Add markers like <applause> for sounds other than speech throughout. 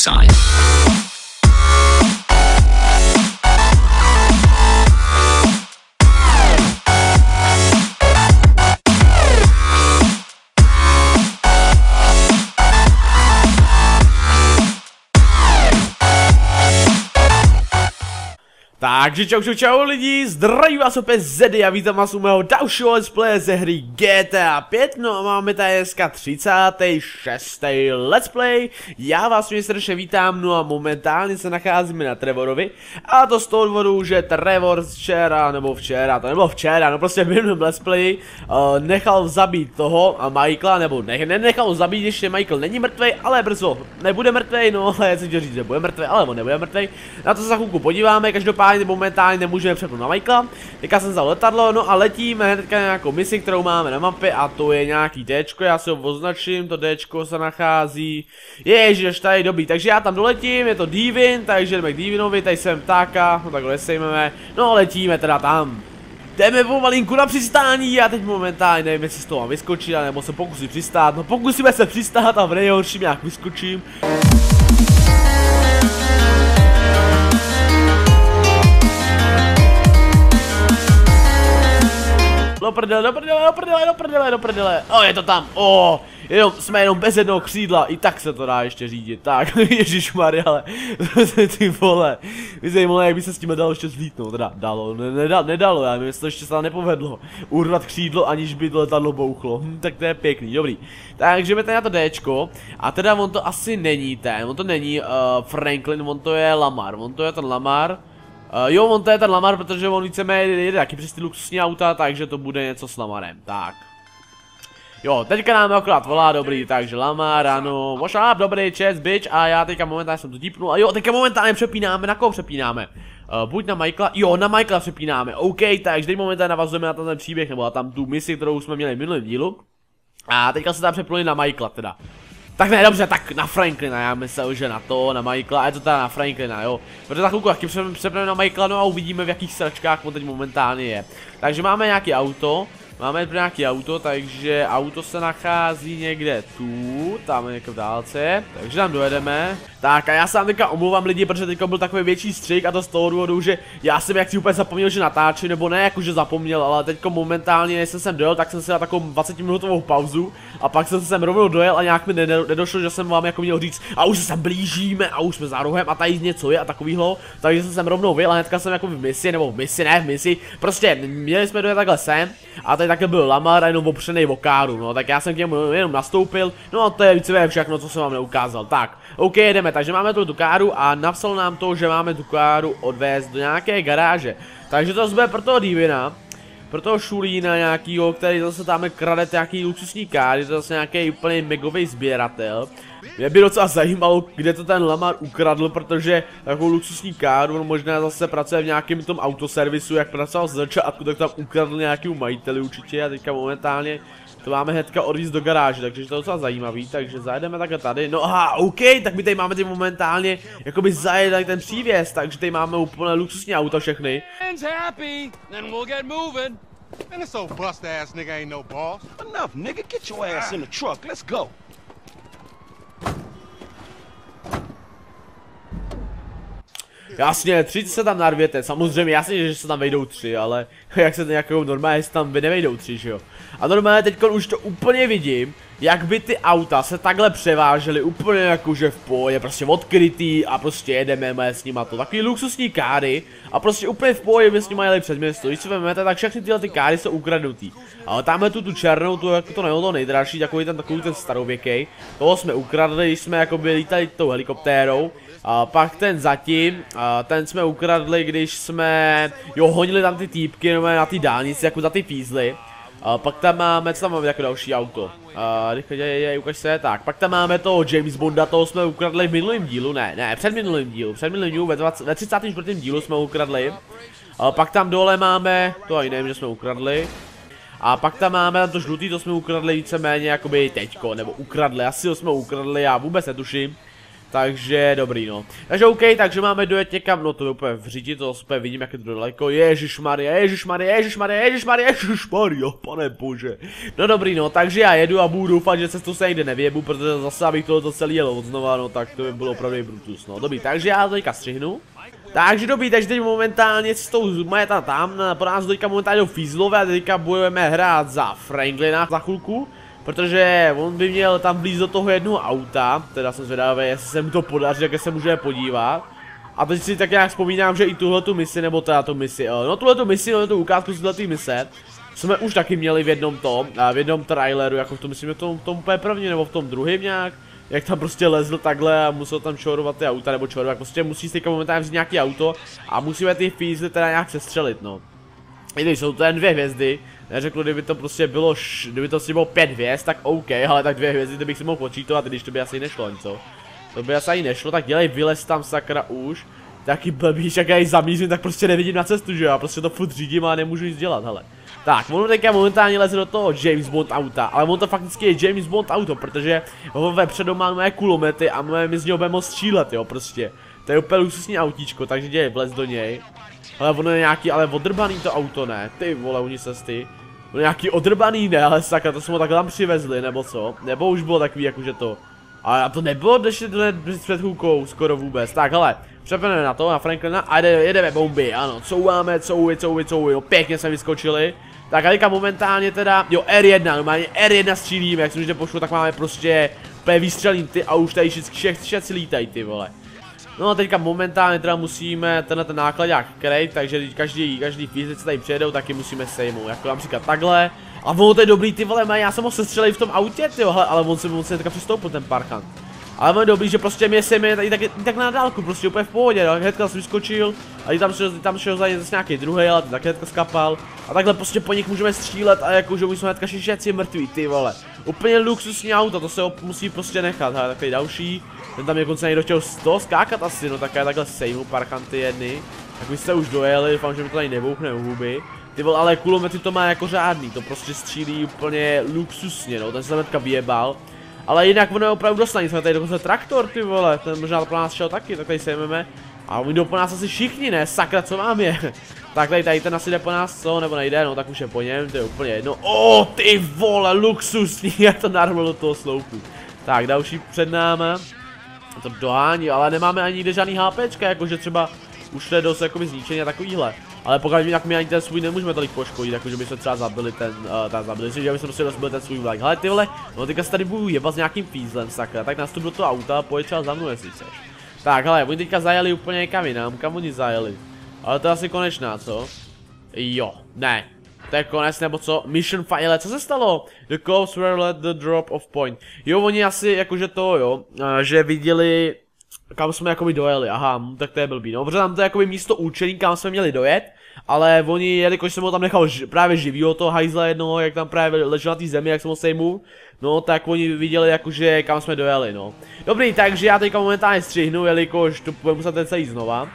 sign. Takže čau čau čau lidi, zdraví vás opět Zedy a vítám vás u mého dalšího let's play ze hry GTA 5 No a máme tady dneska 36. let's play. Já vás mě srdečně vítám, no a momentálně se nacházíme na Trevorovi. A to z toho důvodu, že Trevor včera, nebo včera, to nebylo včera, no prostě v minulém let's play uh, Nechal zabít toho a Michaela, nebo ne, nenechal zabít, ještě Michael není mrtvej, ale brzo nebude mrtvej, no ale <laughs> já si říct, že bude mrtvej, ale on nebude mrtvej. Na to se za chvilku podíváme, každopádně momentálně, nemůžeme přepnout na Michaela. Teďka jsem vzal letadlo, no a letíme hnedka na nějakou misi, kterou máme na mapě a to je nějaký D, já si ho označím, to D se nachází. Ježiš, tady dobrý, takže já tam doletím, je to Divin, takže jdeme k Divinovi, tady jsem ptáka, no tak ho nesejmeme, no letíme teda tam. Jdeme pomalinku na přistání, já teď momentálně nevím, jestli z toho mám vyskočit, nebo se pokusím přistát, no pokusíme se přistát a v nejhorším nějak vyskočím. Do prdele, do prdele, do prdele, do prdele, do prdele. O, je to tam. O, jenom, jsme jenom bez jednoho křídla. I tak se to dá ještě řídit. Tak, <laughs> Ježíš Maria, ale <laughs> ty vole. Myslím, vole, jak by se s tím dalo ještě zlítnout. Teda, dalo, ne, nedalo, nedalo, já nevím, to ještě se nepovedlo. Urvat křídlo, aniž by to letadlo bouchlo. Hm, tak to je pěkný, dobrý. Takže jdeme na to Dčko. A teda on to asi není ten, on to není uh, Franklin, on to je Lamar. On to je ten Lamar. Uh, jo, on to je ten Lamar, protože on víceméně jede taky přes ty luxusní auta, takže to bude něco s Lamarem. Tak. Jo, teďka nám akorát volá, dobrý, takže Lamar, ano, what's up, dobrý, chest, bitch, a já teďka momentálně jsem to dípnul, a jo, teďka momentálně přepínáme, na koho přepínáme? Uh, buď na Michaela, jo, na Michaela přepínáme, OK, takže teď momentálně navazujeme na ten příběh, nebo na tam tu misi, kterou jsme měli v minulém dílu. A teďka se tam přepluli na Michaela teda. Tak ne, dobře, tak na Franklina, já myslel, že na to, na Michaela, a je to teda na Franklina, jo. Protože za chvilku taky přepneme na Michaela, no a uvidíme v jakých sračkách on teď momentálně je. Takže máme nějaký auto, Máme nějaký auto, takže auto se nachází někde tu, tam někde v dálce, takže tam dojedeme. Tak a já se vám teďka omluvám lidi, protože teďka byl takový větší střik a to z toho důvodu, že já jsem jak si úplně zapomněl, že natáčím, nebo ne jakože zapomněl, ale teďka momentálně, než jsem sem dojel, tak jsem si dal takovou 20 minutovou pauzu a pak jsem se sem rovnou dojel a nějak mi nedošlo, že jsem vám jako měl říct a už se sem blížíme a už jsme za rohem a tady něco je a takovýhle, takže jsem sem rovnou vyjel a hnedka jsem jako v misi, nebo v misi, ne v misi, prostě měli jsme dojet takhle sem a tady také byl Lamar a jenom opřenej v okáru, no, tak já jsem k němu jenom nastoupil, no a to je víceméně všechno, co jsem vám neukázal, tak, OK, jedeme, takže máme tu káru a napsal nám to, že máme tu káru odvést do nějaké garáže, takže to bude pro toho Divina, pro toho Šulína nějakýho, který zase tam krade nějaký luxusní káry, to zase nějaký úplně megový sběratel. Mě by docela zajímalo, kde to ten Lamar ukradl, protože takovou luxusní káru, on možná zase pracuje v nějakém tom autoservisu, jak pracoval z začátku, tak tam ukradl nějakýmu majiteli určitě a teďka momentálně to máme hnedka odvízt do garáže, takže to je docela zajímavý, takže zajedeme takhle tady, no aha, OK, tak my tady máme ty momentálně, jakoby zajet ten přívěs, takže tady máme úplně luxusní auto všechny. happy, then we'll get moving. And this old bust ass nigga ain't no boss. Enough, nigga. Get your ass in the truck. Let's go. Jasně, tři se tam narvěte, samozřejmě jasně, že se tam vejdou tři, ale <laughs> jak se to nějakou normálně se tam nevejdou tři, že jo. A normálně teď už to úplně vidím, jak by ty auta se takhle převážely úplně jakože v pohodě, prostě odkrytý a prostě jedeme s nima to. Takový luxusní káry a prostě úplně v pohodě by s nimi jeli před město. Když si vezmete, tak všechny tyhle ty káry jsou ukradnutý. Ale tamhle tu tu černou, tu jako to nebylo to nejdražší, takový ten takový ten starověký. Toho jsme ukradli, když jsme jakoby lítali tou helikoptérou. A pak ten zatím, a ten jsme ukradli, když jsme, jo, honili tam ty týpky, nebo na ty dálnici, jako za ty pízly. A pak tam máme, co tam máme jako další auto? A rychle je, je, ukaž se, tak, pak tam máme toho James Bonda, toho jsme ukradli v minulém dílu, ne, ne, před minulým dílu, před minulým dílu, ve, 20, ve 34. dílu jsme ukradli. A pak tam dole máme, to ani nevím, že jsme ukradli. A pak tam máme to žlutý, to jsme ukradli víceméně jakoby teďko, nebo ukradli, asi ho jsme ukradli, já vůbec netuším. Takže dobrý no. Takže OK, takže máme dojet někam, no to je úplně v to úplně vidím, jak je to daleko. Ježíš Maria, Ježíš Maria, Ježíš Maria, Ježíš Maria, Ježíš Maria, pane bože. No dobrý no, takže já jedu a budu doufat, že se tu se někde nevěbu, protože zase abych tohoto celý jel od znova, no tak to by bylo opravdu brutus, no dobrý, takže já to teďka střihnu. Takže dobrý, takže teď momentálně s tou moje tam, po nás teďka momentálně fízlové a teďka budeme hrát za Franklina za chvilku. Protože on by měl tam blíz do toho jednoho auta, teda jsem zvědavý, jestli se mu to podaří, jak se můžeme podívat. A teď si tak nějak vzpomínám, že i tuhle tu misi, nebo teda tu misi, no tuhle tu misi, no tu ukázku z té mise, jsme už taky měli v jednom tom, v jednom traileru, jako v tom, myslím, v tom, v tom úplně první, nebo v tom druhém nějak. Jak tam prostě lezl takhle a musel tam čorovat ty auta, nebo čorovat, prostě musí si momentálně vzít nějaký auto a musíme ty fízly teda nějak sestřelit, no. I když jsou to jen dvě hvězdy, neřekl, kdyby to prostě bylo, š, kdyby to si bylo pět hvězd, tak OK, ale tak dvě hvězdy, to bych si mohl počítovat, když to by asi nešlo, co? To by asi ani nešlo, tak dělej vylez tam sakra už. Taky blbý, jak já ji zamířím, tak prostě nevidím na cestu, že jo, já prostě to furt řídím a nemůžu nic dělat, hele. Tak, on teďka momentálně leze do toho James Bond auta, ale on to fakticky je James Bond auto, protože ho vepředu má moje kulomety a moje mi z něho moct střílet, jo, prostě. To je úplně luxusní autíčko, takže dělej, vlez do něj. Ale ono je nějaký, ale odrbaný to auto, ne? Ty vole, oni Ono nějaký odrbaný, ne, ale sakra, to jsme ho takhle tam přivezli, nebo co? Nebo už bylo takový, jakože to. A to nebylo ještě před chůlkou, skoro vůbec. Tak, hele, přepeneme na to, na Franklina a jde, jedeme bomby, ano, couváme, couvi, couvi, couvi, jo, pěkně jsme vyskočili. Tak a momentálně teda, jo, R1, normálně R1 střílíme, jak jsem už pošlo, tak máme prostě úplně výstřelný ty a už tady všichni všetci lítají ty vole. No a teďka momentálně teda musíme tenhle ten nákladák krejt, takže každý, každý fyzici tady přijedou, taky musíme sejmout, jako například takhle. A ono to je dobrý ty vole, já jsem ho sestřelil v tom autě ty ale on se mu se teďka přistoupil ten parchant. Ale on je dobrý, že prostě mě se mi tady tak, tak na dálku, prostě úplně v pohodě, no, hnedka jsem vyskočil a tam šel, tam šel za zase nějaký druhý, ale ten taky hnedka skapal. A takhle prostě po nich můžeme střílet a jakože už jsme hnedka všichni mrtví, ty vole. Úplně luxusní auto, to se musí prostě nechat, hele, takový další. Ten tam dokonce někdo chtěl z toho skákat asi, no tak já takhle sejmu parchanty jedny. Tak vy jste už dojeli, doufám, že mi to tady nebouchne u huby. Ty vole, ale kulomety to má jako řádný, to prostě střílí úplně luxusně, no, ten se hnedka vyjebal. Ale jinak ono je opravdu dostaní, jsme tady dokonce traktor, ty vole, ten možná po nás šel taky, tak tady sejmeme. A oni jdou po nás asi všichni, ne? Sakra, co mám je? <laughs> tak tady, tady ten asi jde po nás, co? Nebo nejde, no tak už je po něm, to je úplně jedno. O, oh, ty vole, luxusní, <laughs> jak to narvalo do toho sloupu. Tak, další před náma. To dohání, ale nemáme ani nikde žádný HPčka, jakože třeba už je dost jakoby zničení a takovýhle. Ale pokud jinak my ani ten svůj nemůžeme tolik poškodit, jakože bychom třeba zabili ten, uh, ten zabili že bychom si rozbili ten svůj vlak. Hele ty vole, no teďka se tady budu jebat s nějakým fízlem, sakra, tak nastup do toho auta a pojď třeba za mnou, jestli chceš. Tak hele, oni teďka zajeli úplně někam jinam, kam oni zajeli. Ale to je asi konečná, co? Jo, ne, to je konec, nebo co? Mission file, co se stalo? The cops were let the drop of point. Jo, oni asi jakože to, jo, že viděli, kam jsme jakoby dojeli, aha, hm, tak to je blbý, no, protože tam to je jakoby místo určení, kam jsme měli dojet, ale oni, jelikož jsem ho tam nechal ži právě živýho toho hajzla jednoho, jak tam právě ležel na té zemi, jak jsem ho sejmu, no, tak oni viděli jakože kam jsme dojeli, no. Dobrý, takže já teďka momentálně střihnu, jelikož to budeme muset celý znova.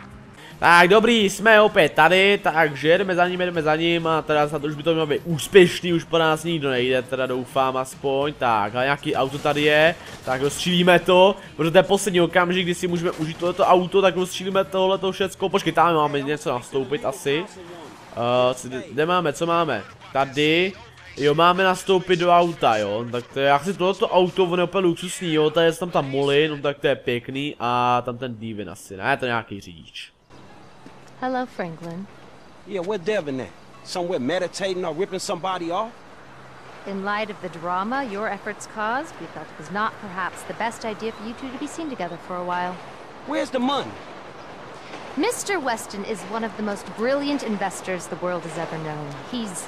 Tak dobrý, jsme opět tady, takže jdeme za ním, jdeme za ním a teda snad už by to mělo být úspěšný, už po nás nikdo nejde, teda doufám aspoň, tak a nějaký auto tady je, tak rozstřílíme to, protože to je poslední okamžik, kdy si můžeme užít tohleto auto, tak rozstřílíme tohleto všecko, počkej, tam máme něco nastoupit asi, uh, kde máme, co máme, tady, Jo, máme nastoupit do auta, jo, tak to je, já chci tohleto auto, ono je úplně luxusní, jo, tady je tam ta moli, no tak to je pěkný. A tam ten Divin asi, ne, to nějaký řidič. Hello, Franklin. Yeah, where Devin at? Somewhere meditating or ripping somebody off? In light of the drama your efforts caused, we felt it was not perhaps the best idea for you two to be seen together for a while. Where's the money? Mr. Weston is one of the most brilliant investors the world has ever known. He's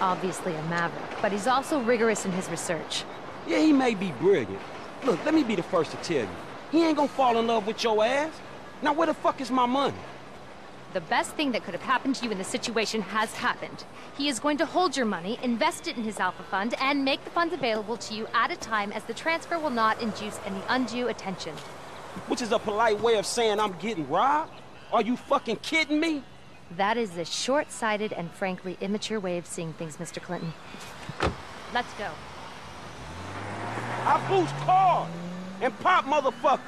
obviously a maverick, but he's also rigorous in his research. Yeah, he may be brilliant. Look, let me be the first to tell you. He ain't gonna fall in love with your ass. Now where the fuck is my money? The best thing that could have happened to you in the situation has happened. He is going to hold your money, invest it in his Alpha Fund, and make the funds available to you at a time as the transfer will not induce any undue attention. Which is a polite way of saying I'm getting robbed? Are you fucking kidding me? That is a short-sighted and frankly immature way of seeing things, Mr. Clinton. Let's go. I boost cars! and pop motherfuckers.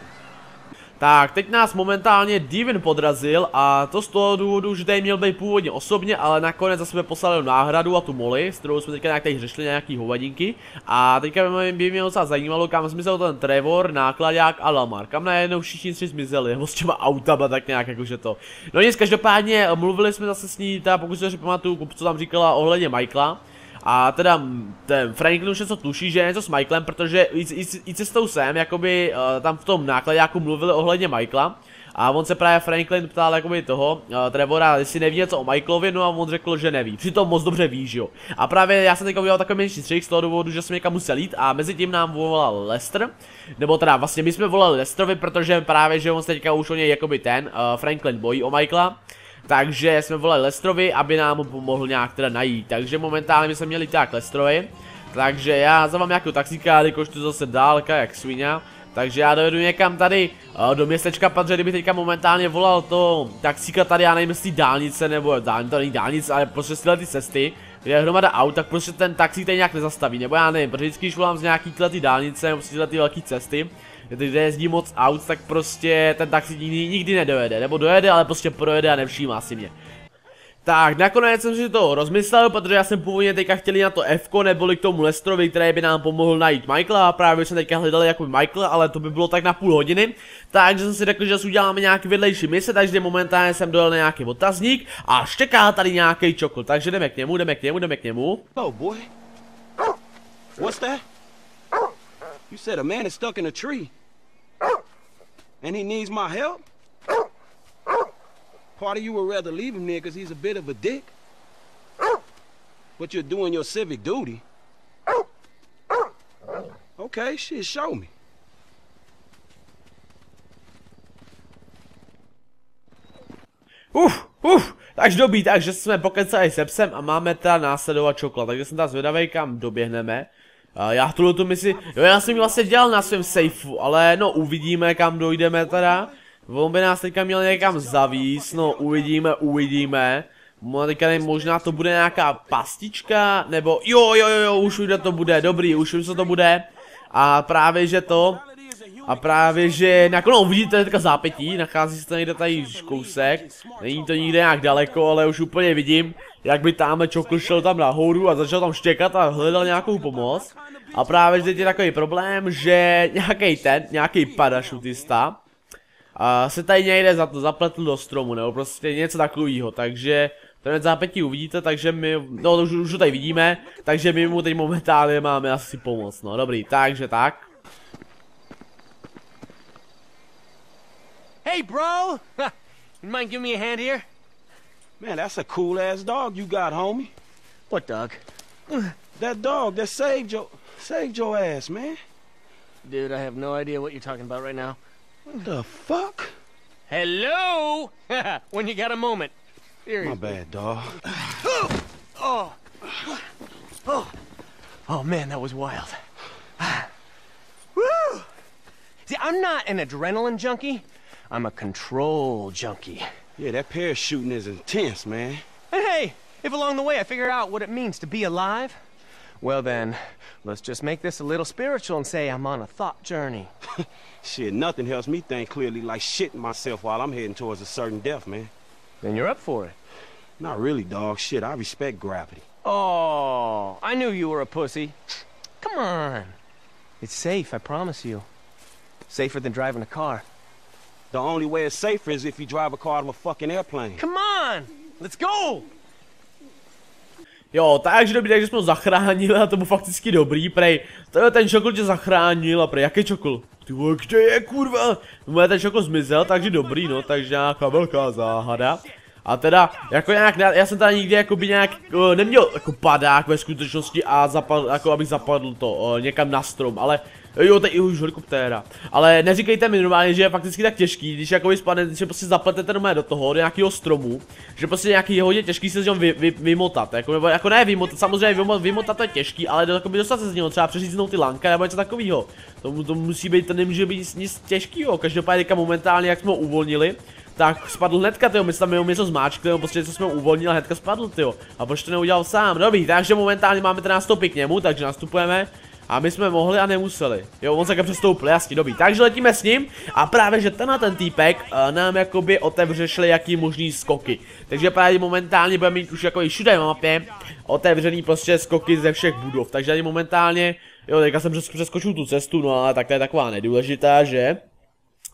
Tak, teď nás momentálně Divin podrazil a to z toho důvodu, že tady měl být původně osobně, ale nakonec zase jsme poslali náhradu a tu moli, s kterou jsme teďka nějak tady řešili nějaký hovadinky. A teďka by mě, docela zajímalo, kam zmizel ten Trevor, nákladák a Lamar. Kam najednou všichni tři zmizeli, nebo s těma autama tak nějak jakože to. No nic, každopádně mluvili jsme zase s ní, teda pokud si pamatuju, co tam říkala ohledně Michaela. A teda ten Franklin už něco tuší, že je něco s Michaelem, protože i, i, i cestou sem, jakoby uh, tam v tom nákladňáku mluvili ohledně Michaela. A on se právě Franklin ptal jakoby toho, uh, Trevora, jestli neví něco o Michaelovi, no a on řekl, že neví. Přitom moc dobře ví, že jo. A právě já jsem teďka udělal takový menší střih z toho důvodu, že jsem někam musel jít a mezi tím nám volal Lester. Nebo teda vlastně my jsme volali Lesterovi, protože právě, že on se teďka už o něj jakoby ten, uh, Franklin bojí o Michaela. Takže jsme volali Lestrovi, aby nám pomohl nějak teda najít. Takže momentálně jsme měli tak Lestrovi. Takže já za vám nějakou taxíka, jakož tu zase dálka jak svině. Takže já dojedu někam tady uh, do městečka, protože kdybych teďka momentálně volal to taxíka tady, já nevím jestli dálnice nebo dálnice, to není dálnice, ale prostě tyhle ty cesty, kde je hromada aut, tak prostě ten taxík tady nějak nezastaví, nebo já nevím, protože vždycky, když volám z nějaký tyhle ty dálnice, nebo tyhle ty velké cesty, kde jezdí moc aut, tak prostě ten taxi nikdy, nikdy nedojede, nebo dojede, ale prostě projede a nevšímá si mě. Tak, nakonec jsem si to rozmyslel, protože já jsem původně teďka chtěl na to F, neboli k tomu Lestrovi, který by nám pomohl najít Michaela a právě jsme teďka hledali jako Michael, ale to by bylo tak na půl hodiny. Takže jsem si řekl, že si uděláme nějaký vedlejší mise, takže momentálně jsem dojel na nějaký otazník a štěká tady nějaký čokl, takže jdeme k němu, jdeme k němu, jdeme k němu. Oh boy. What's that? You said a man is stuck in a tree. And he needs my help? Part of you would rather leave him there because he's a bit of a dick? But you're doing your civic duty. Okay, shit, show me. Uf, uf, takže dobrý, takže jsme pokecali se psem a máme teda následovat čokla, takže jsem tam zvědavý, kam doběhneme. Já tuhle tu misi, jo já jsem ji vlastně dělal na svém safeu, ale no uvidíme kam dojdeme teda. On by nás teďka měl někam zavíst, no uvidíme, uvidíme. Teďka nevím, možná to bude nějaká pastička, nebo jo, jo, jo, jo, už to bude, dobrý, už vím, co to bude. A právě, že to, a právě, že nakonec uvidíte teďka zápětí, nachází se to někde tady kousek, není to nikde nějak daleko, ale už úplně vidím, jak by tamhle čokl šel tam nahoru a začal tam štěkat a hledal nějakou pomoc. A právě, že teď je takový problém, že nějaký ten, nějaký parašutista, a se tady někde za to zapletl do stromu, nebo prostě něco takového, takže ten zápětí uvidíte, takže my, no už, už to tady vidíme, takže my mu teď momentálně máme asi pomoct, no dobrý, takže tak. Hey, bro! <laughs> you mind giving me a hand here? Man, that's a cool ass dog you got, homie. What dog? That dog that saved your saved your ass, man. Dude, I have no idea what you're talking about right now. What the fuck? Hello? <laughs> when you got a moment. My bad, dog. <gasps> Oh. <sighs> Oh. Oh, man, that was wild. <sighs> Woo! See, I'm not an adrenaline junkie. I'm a control junkie. Yeah, that parachuting is intense, man. And hey, if along the way I figure out what it means to be alive, well then, let's just make this a little spiritual and say I'm on a thought journey. <laughs> Shit, nothing helps me think clearly like shitting myself while I'm heading towards a certain death, man. Then you're up for it. Not really, dog. Shit, I respect gravity. Oh, I knew you were a pussy. Come on. It's safe, I promise you. Safer than driving a car. The only way it's safer is if you drive a car out of a fucking airplane. Come on! Let's go! Jo, takže dobrý, takže jsme ho zachránili a to bylo fakticky dobrý, prej, to je ten čokl tě zachránil a prej, jaký čokl? Ty vole, kde je kurva? No ten čokl zmizel, takže dobrý no, takže nějaká velká záhada. A teda, jako nějak, já jsem tady nikdy jakoby nějak, uh, neměl jako padák ve skutečnosti a zapadl, jako abych zapadl to uh, někam na strom, ale Jo, to je už helikoptéra. Ale neříkejte mi normálně, že je fakticky tak těžký, když jakoby spadne, že prostě zapletete normálně do toho, do nějakého stromu, že prostě nějaký je hodně těžký se z něho vy, vy, vymotat, jako, nebo jako ne vymotat, samozřejmě vymotat, vymotat to je těžký, ale do, dostat se z něho, třeba přeříznout ty lanka nebo něco takového. To, to musí být, to nemůže být nic, těžkého, každopádně momentálně, jak jsme ho uvolnili, tak spadl hnedka, tyjo, my jsme tam jenom něco zmáčkli, nebo prostě něco jsme uvolnili hnedka spadl, tyjo. A proč to neudělal sám? Dobrý, takže momentálně máme teda nástupy k němu, takže nastupujeme. A my jsme mohli a nemuseli. Jo, on se takhle přestoupil, jasně, dobrý. Takže letíme s ním a právě, že tenhle ten týpek uh, nám jakoby otevře šli jaký možný skoky. Takže právě momentálně budeme mít už jako i všude na mapě otevřený prostě skoky ze všech budov. Takže ani momentálně, jo, teďka jsem přeskočil tu cestu, no ale tak to je taková nedůležitá, že?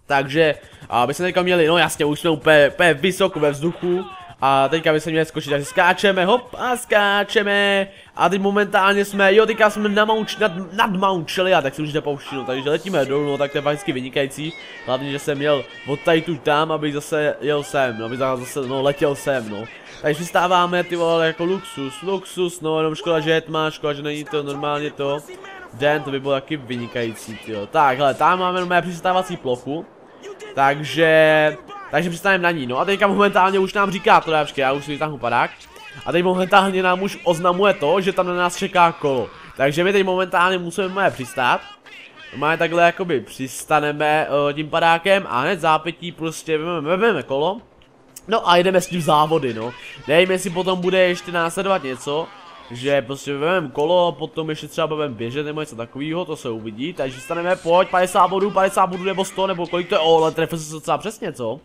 Takže, aby jsme teďka měli, no jasně, už jsme úplně, úplně vysoko ve vzduchu. A teďka by se měli skočit, takže skáčeme, hop a skáčeme. A teď momentálně jsme, jo teďka jsme na Mount, nad, nad Mount Chelia, tak si už nepouští, no, takže letíme dolů, no tak to je vždycky vynikající. Hlavně, že jsem měl od tady tu tam, abych zase jel sem, no, abych zase, no, letěl sem, no. Takže přistáváme ty vole jako luxus, luxus, no jenom škoda, že je tma, škoda, že není to normálně to. Den, to by bylo taky vynikající, jo. Tak, hele, tam máme mé přistávací plochu. Takže, takže přistaneme na ní, no a teďka momentálně už nám říká to, já, já už si vytáhnu padák. A teď momentálně nám už oznamuje to, že tam na nás čeká kolo. Takže my teď momentálně musíme přistát. Máme takhle jakoby přistaneme uh, tím padákem a hned zápětí prostě vezmeme kolo. No a jdeme s tím závody, no. Nevím, jestli potom bude ještě následovat něco, že prostě vezmeme kolo, potom ještě třeba budeme běžet nebo něco takového, to se uvidí, takže staneme, pojď, 50 bodů, 50 bodů nebo 100, nebo kolik to je, ale trefil se docela přesně, co?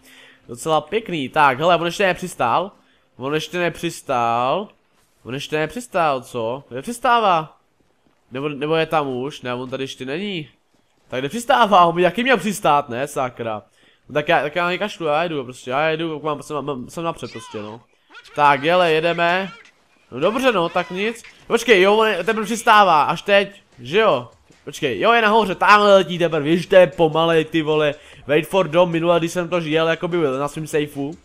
Docela pěkný, tak, hele, on ještě nepřistál, on ještě nepřistál, on ještě nepřistál, co? Kde přistává? Nebo, nebo je tam už, ne, on tady ještě není. Tak kde přistává, on by jaký měl přistát, ne, sakra. No tak já, tak já nekašlu, já jedu prostě, já jedu, mám, jsem, jsem napřed prostě, no. Tak, jele, jedeme. No dobře, no, tak nic. Počkej, jo, on teprve přistává, až teď, že jo? Počkej, jo, je nahoře, tamhle letí teprve, víš, to je pomalej, ty vole. Wait for dom, minule, když jsem to jel, jako by byl na svým safeu.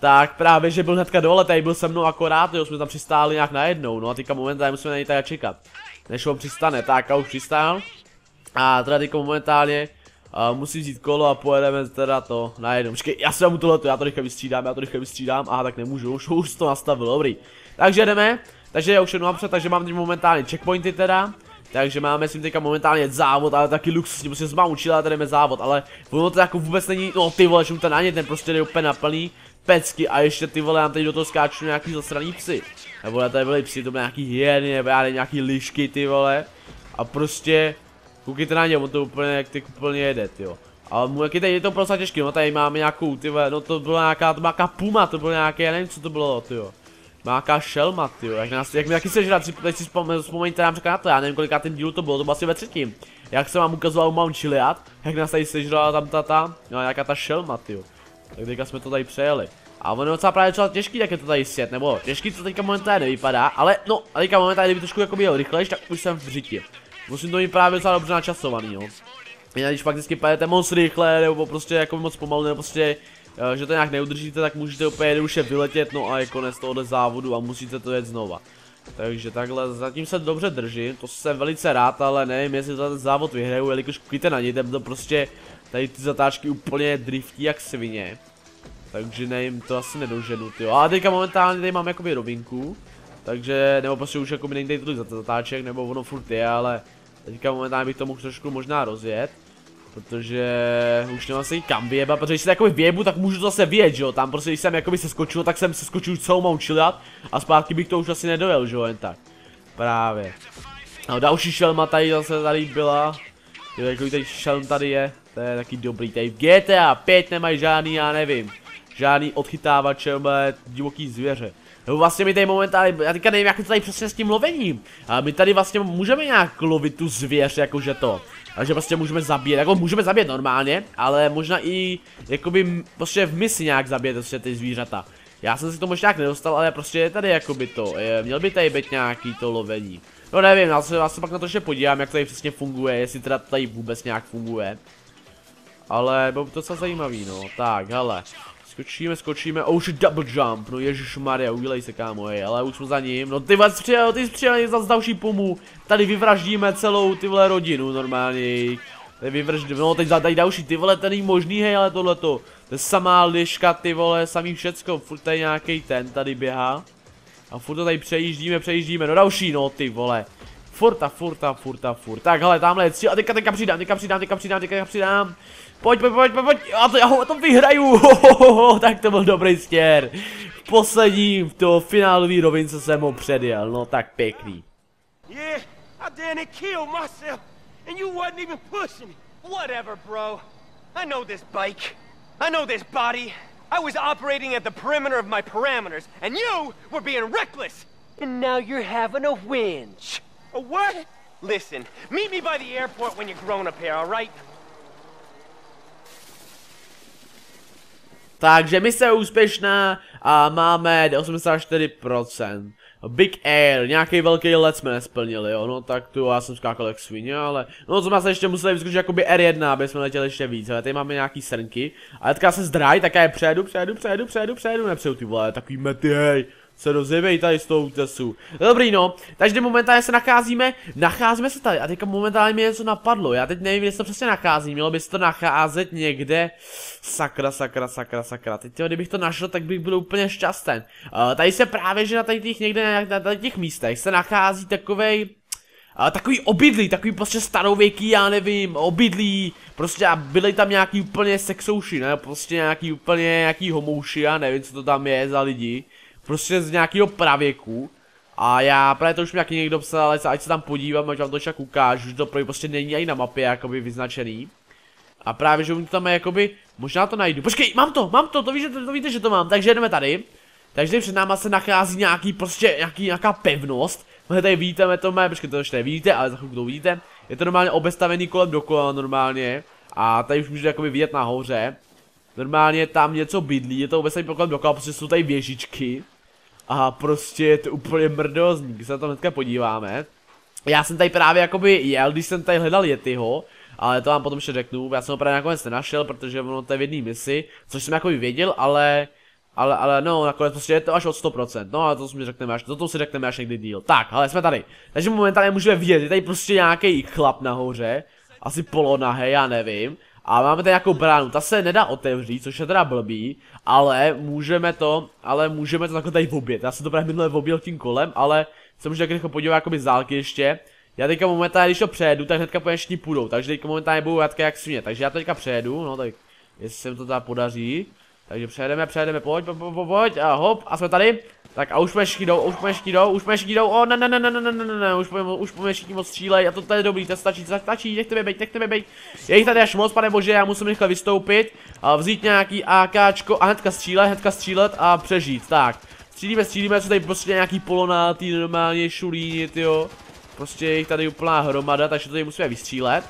Tak právě, že byl hnedka dole, tady byl se mnou akorát, jo, jsme tam přistáli nějak najednou, no a teďka momentálně musíme na něj tady čekat. Než on přistane, tak a už přistál. A teda teďka momentálně uh, musím vzít kolo a pojedeme teda to najednou. Počkej, já se mu tohleto, já to rychle vystřídám, já to rychle vystřídám, aha, tak nemůžu, už, už to nastavil, dobrý. Takže jdeme, takže já už jedu napřed, takže mám teď momentálně checkpointy teda. Takže máme si teďka momentálně závod, ale taky luxusní, musím se učil, ale tady jdeme závod, ale ono to jako vůbec není, no ty vole, to na ně, ten prostě jde úplně naplný pecky a ještě ty vole nám tady do toho skáču nějaký zasraný psy. Nebo tady byly psy, to byly nějaký hyeny, nebo já nějaký lišky ty vole. A prostě, koukejte na ně, on to úplně, jak ty úplně jede, jo. Ale mu jak je tady je to prostě těžký, no tady máme nějakou, ty vole, no to byla nějaká, to byla nějaká puma, to bylo nějaké, já nevím co to bylo, ty jo. Máká šelma, tyjo, jak, nás, jak mi taky sežrat, si, teď si vzpomeňte nám na to, já nevím koliká ten díl to bylo, to bylo asi ve třetím. Jak jsem vám ukazoval Mount Chiliad, jak nás tady sežrala tam ta ta, no nějaká ta šelma, tyjo. Tak teďka jsme to tady přejeli. A ono je docela právě docela těžký, jak je to tady sjet, nebo těžký to teďka momentálně nevypadá, ale no, a teďka momentálně, kdyby trošku jako byl rychlejš, tak už jsem v řitě. Musím to mít právě docela dobře načasovaný, jo. Jinak když pak vždycky pojedete moc rychle, nebo prostě jako moc pomalu, nebo prostě že to nějak neudržíte, tak můžete úplně jednoduše vyletět, no a je konec tohohle závodu a musíte to jet znova. Takže takhle, zatím se dobře držím, to jsem velice rád, ale nevím, jestli to ten závod vyhraju, jelikož koukejte na ně, to prostě tady ty zatáčky úplně driftí jak svině. Takže nevím, to asi nedoženu, ty. A teďka momentálně tady mám jakoby rovinku, takže, nebo prostě už jakoby není tady tolik zatáček, nebo ono furt je, ale teďka momentálně bych to mohl trošku možná rozjet. Protože už nemám se kam vyjebat, protože když se takový vyjebu, tak můžu zase vyjet, že jo, tam prostě když jsem jakoby se skočil, tak jsem se skočil celou Mount Chiliad a zpátky bych to už asi nedojel, že jo, jen tak. Právě. No další šelma tady zase tady byla, jo, takový tady šelm tady je, to je taky dobrý, tady v GTA 5 nemají žádný, já nevím, žádný odchytávače, divoký zvěře. No vlastně my tady momentálně, já teďka nevím jak to tady přesně s tím lovením, ale my tady vlastně můžeme nějak lovit tu zvěř, jakože to. Takže prostě můžeme zabít, jako můžeme zabít normálně, ale možná i jakoby prostě v misi nějak zabít prostě ty zvířata. Já jsem si to možná nedostal, ale prostě je tady jakoby to, je, měl by tady být nějaký to lovení. No nevím, já se, já se pak na to ještě podívám, jak tady přesně funguje, jestli teda tady vůbec nějak funguje. Ale bylo by to docela zajímavý, no. Tak, hele. Skočíme, skočíme, oh shit, double jump, no ježiš Maria, udělej se kámo, hej, ale už jsme za ním, no ty vás přijel, ty přijel zase další pumu, tady vyvraždíme celou ty vole rodinu normálně, tady vyvraždíme, no teď tady další, ty vole, ten je možný, hej, ale tohleto, to je samá liška, ty vole, samý všecko, furt tady nějaký ten tady běhá, a furt to tady přejíždíme, přejíždíme, no další, no ty vole, furt a furt a furt a furt, tak hele, tamhle je cíl, a teďka, teďka přidám, teďka přidám, teďka přidám, teďka přidám, Pojď, pojď, pojď, pojď, já to, já ho to vyhraju, ho, <laughs> tak to byl dobrý stěr. V posledním, toho finálový rovince jsem ho předjel, no tak pěkný. I was operating at the perimeter of my parameters, and you were being reckless. And now you're having a whinge. A what? Listen, meet me by the airport when you're grown up here, all right? Takže mise je úspěšná a máme 84%. Big Air, nějaký velký let jsme nesplnili, jo, no tak tu já jsem skákal jak svině, ale no co jsme se ještě museli vyzkoušet jakoby R1, aby jsme letěli ještě víc, ale tady máme nějaký srnky, ale teďka se zdraj, tak já je přejedu, přejedu, přejedu, přejedu, přejedu, nepřeju ty vole, takový mety, hej, se rozjevej tady z toho útesu. Dobrý no, takže momentálně se nacházíme, nacházíme se tady. A teďka momentálně mi něco napadlo, já teď nevím, kde se to přesně nachází, mělo by se to nacházet někde, sakra, sakra, sakra, sakra, teď jo, kdybych to našel, tak bych byl úplně šťastný. Uh, tady se právě, že na tady těch někde, na tady těch místech se nachází takovej, a takový obydlí, takový prostě starověký, já nevím, obydlí, prostě a byly tam nějaký úplně sexouši, ne, prostě nějaký úplně nějaký homouši, já nevím, co to tam je za lidi prostě z nějakého pravěku. A já právě to už mi nějaký někdo psal, ale ať se tam podívám, ať vám to však ukážu, že to prostě není ani na mapě jakoby vyznačený. A právě, že tam je jakoby, možná to najdu. Počkej, mám to, mám to, to, víš, to, to víte, že to mám, takže jdeme tady. Takže před náma se nachází nějaký prostě, nějaký, nějaká pevnost. Tohle tady vidíte, to má, počkej, to ještě nevidíte, ale za chvilku to vidíte. Je to normálně obestavený kolem dokola normálně. A tady už můžete jakoby vidět nahoře. Normálně tam něco bydlí, je to obestavený kolem dokola, protože jsou tady věžičky. A prostě je to úplně mrdozní, když se na to hnedka podíváme. Já jsem tady právě jakoby jel, když jsem tady hledal Yetiho, ale to vám potom ještě řeknu, já jsem ho právě nakonec nenašel, protože ono to je v jedné misi, což jsem jakoby věděl, ale... Ale, ale no, nakonec prostě je to až od 100%, no ale to si řekneme až, to si řekneme až někdy díl. Tak, ale jsme tady. Takže momentálně můžeme vidět, je tady prostě nějaký chlap nahoře, asi polonahej, já nevím. A máme tady nějakou bránu, ta se nedá otevřít, což je teda blbý, ale můžeme to, ale můžeme to takhle tady obět. Já jsem to právě minule objel tím kolem, ale se můžu tak rychle podívat jakoby z dálky ještě. Já teďka momentálně, když to přejedu, tak hnedka po všichni půjdou, takže teďka momentálně budu jatka jak svině, takže já to teďka přejedu, no tak jestli se mi to teda podaří. Takže přejedeme, přejedeme, pojď, pojď, pojď, a hop, a jsme tady. Tak a už všichni jdou, už všichni jdou, už všichni jdou, o ne ne ne ne ne ne ne ne už jsme, už jsme všichni moc střílej a to tady je dobrý, to stačí, to stačí, nechte mi bejt, nechte mi bejt. Je jich tady až moc, pane bože, já musím rychle vystoupit, a vzít nějaký AKčko a hnedka střílet, hnedka střílet a přežít, tak. Střílíme, střílíme, co tady prostě nějaký polonátý, normálně šulíni, tyjo. Prostě je jich tady úplná hromada, takže to tady musíme vystřílet.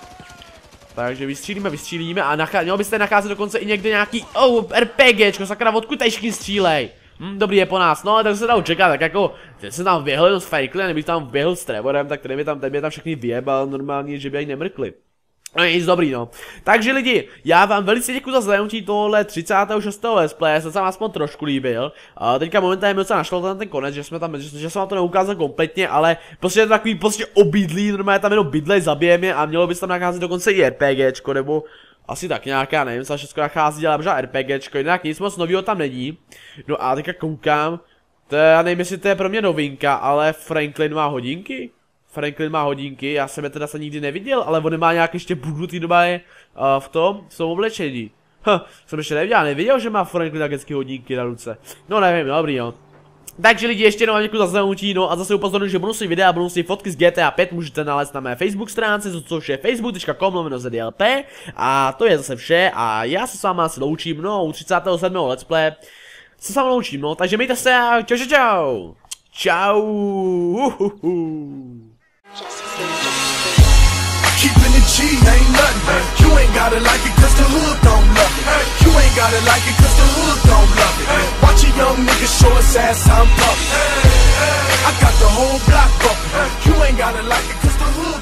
Takže vystřílíme, vystřílíme a nachá mělo byste nacházet dokonce i někde nějaký, oh, RPGčko, sakra, odkud tady střílej? Hm, dobrý je po nás, no tak se dá čekat, tak jako, teď jsem tam vběhl s Fejkli, kdybych tam vběhl s Trevorem, tak ten by tam, ten by tam všechny vyjebal normálně, že by ani nemrkli. No nic dobrý no. Takže lidi, já vám velice děkuji za zhlédnutí tohle 36. let's play, jsem se vám aspoň trošku líbil. A teďka momentálně mi docela našlo ten, ten konec, že jsme tam, že, že jsem vám to neukázal kompletně, ale prostě je to takový prostě obydlý, normálně tam jenom bydlej, zabijeme a mělo by se tam nacházet dokonce i RPGčko, nebo asi tak nějak, já nevím, co všechno nachází, ale možná RPGčko, jinak nic moc nového tam není. No a teďka koukám, to je, já nevím, jestli to je pro mě novinka, ale Franklin má hodinky? Franklin má hodinky, já jsem je teda se nikdy neviděl, ale on má nějak ještě budnutý doba je uh, v tom, v tom oblečení. Ha, jsem ještě neviděl, neviděl, že má Franklin také hodinky na ruce. No nevím, dobrý jo. Takže lidi, ještě jednou vám děkuji za zhlédnutí, no a zase upozorňuji, že bonusy videa a bonusy fotky z GTA 5 můžete nalézt na mé Facebook stránce, což je facebook.com lomeno ZDLP a to je zase vše a já se s váma asi loučím, no u 37. let's play se s vámi loučím, no, takže mějte se a čau čau čau. Čau. Uhuhu. Keeping the G ain't nothing. You ain't gotta like it cause the hood don't love. You ain't gotta like it cause the hood don't love it. Watch a young nigga show his ass I'm pumping. I got the whole block bumping. You ain't gotta like it cause the hood